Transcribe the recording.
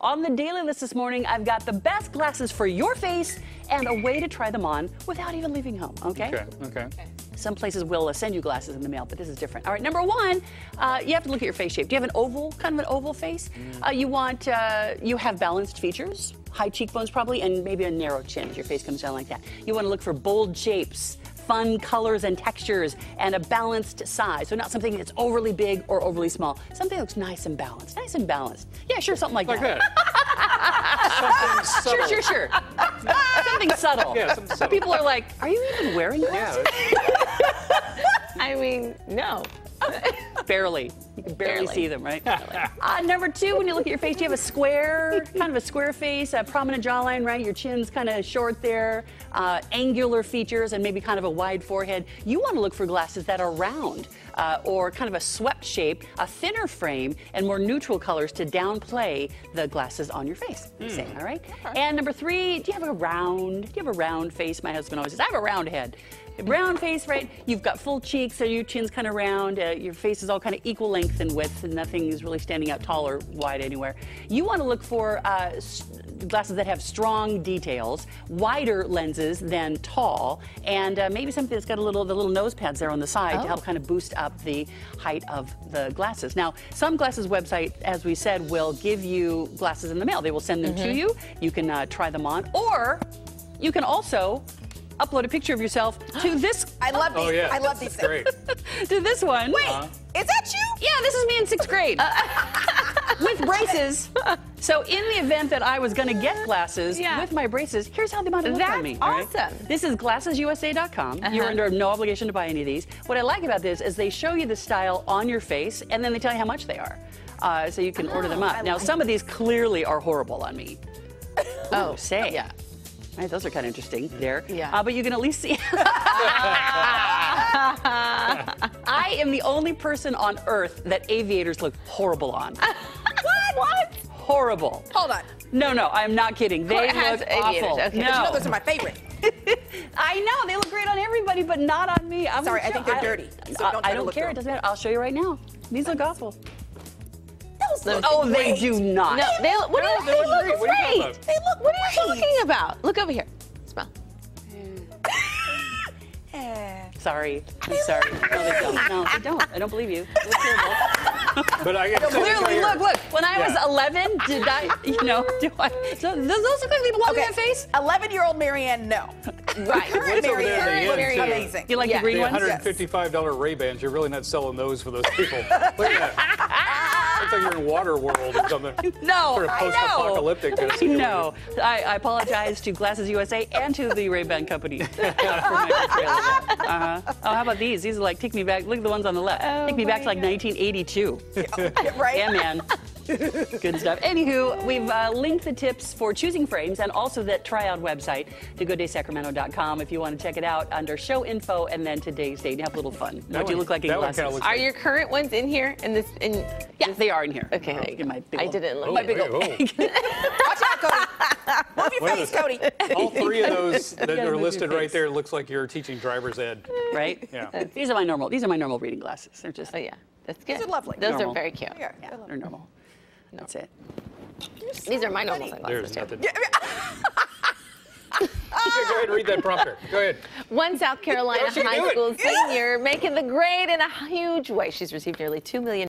On the daily list this morning, I've got the best glasses for your face and a way to try them on without even leaving home, okay? Okay, okay. Some places will uh, send you glasses in the mail, but this is different. All right, number one, uh, you have to look at your face shape. Do you have an oval, kind of an oval face? Uh, you want, uh, you have balanced features, high cheekbones probably, and maybe a narrow chin if your face comes down like that. You want to look for bold shapes, fun colors and textures, and a balanced size. So not something that's overly big or overly small. Something that looks nice and balanced. Nice and balanced. Yeah, sure, something like, Like that. that. something subtle. Sure, sure, sure. something subtle. Yeah, something subtle. people are like, are you even wearing glasses? Yeah, I mean, no. Barely. You can barely, Barely. see them, right? uh, number two, when you look at your face, you have a square, kind of a square face, a prominent jawline, right? Your chin's kind of short there, uh, angular features, and maybe kind of a wide forehead. You want to look for glasses that are round uh, or kind of a swept shape, a thinner frame, and more neutral colors to downplay the glasses on your face. I'm saying, all right? And number three, do you have a round? Do you have a round face? My husband always says, I have a round head. A Round face, right? You've got full cheeks, so your chin's kind of round. Uh, your face is all kind of equal length and width, and nothing is really standing out tall or wide anywhere. You want to look for uh, glasses that have strong details, wider lenses than tall, and uh, maybe something that's got a little the little nose pads there on the side to help kind of boost up the height of the glasses. Now, some glasses website, as we said, will give you glasses in the mail. They will send them to you. You can uh, try them on, or you can also upload a picture of yourself to this I love these. Oh, yeah. I love these That's things. great. to this one. Wait, is that you? Yeah, this is me in sixth grade. with braces. So in the event that I was going to get glasses Yeah. with my braces, here's how they might looked on me. right? awesome. This is glassesusa.com. You're Uh-huh. under no obligation to buy any of these. What I like about this is they show you the style on your face, and then they tell you how much they are. Uh, so you can order them up. I now, like some of these clearly are horrible on me. Oh, say. Yeah. Right, those are kind of interesting there. Yeah. Uh, but you can at least see. I am the only person on earth that aviators look horrible on. What? What? Horrible. Hold on. No, no, I'm not kidding. They Court has look aviators, awful. okay. No, You know those are my favorite. I know they look great on everybody, but not on me. I'm Sorry, I think they're dirty, so I, don't try I don't look care. through It doesn't matter. I'll show you right now. These look awful. Those look Oh, they do not. No, they look, what No, do they you look look great. Are you talking great? about? They look What are you talking about? Look over here. Sorry. I'm sorry. No, they don't. No, they don't. I don't believe you. They look terrible. But I got Clearly, look, look. When I was 11, did I, you know, do I? So does those look like they belong in Okay. that face? 11 year old Marianne, no. Right. Current What's over Marianne, at the too? amazing. You like Yeah. the green The ones? $155 Ray Bans, you're really not selling those for those people. Look at that. Looks like you're in water world or something. No, Sort of I know. post-apocalyptic kind of situation. No, I, I apologize to Glasses USA and to the Ray-Ban company for my trailer. Uh-huh. Oh, how about these? These are like take me back. Look at the ones on the left. take me back to like 1982. right? Yeah, man. Good stuff. Anywho, we've uh, linked the tips for choosing frames and also that tryout website to gooddaysacramento.com if you want to check it out under show info and then today's date. Have a little fun. what you look like in glasses. kinda Are your current ones in here? In this? In yes, they are in here. Okay, I'll there you get go. my big I ol- didn't look. Oh, My big wait, old oh. Watch out, Cody. Move your face. Cody. All three of those that are listed right there looks like you're teaching driver's ed. right? Yeah. These are my normal. These are my normal reading glasses. They're just Oh yeah, that's good. are lovely. Those Normal. are very cute. Yeah, yeah, they're normal. That's it. These are my normal There's sunglasses too. nothing. Okay, go ahead and read that prompter. Go ahead. One South Carolina high do school senior making the grade in a huge way. She's received nearly two million.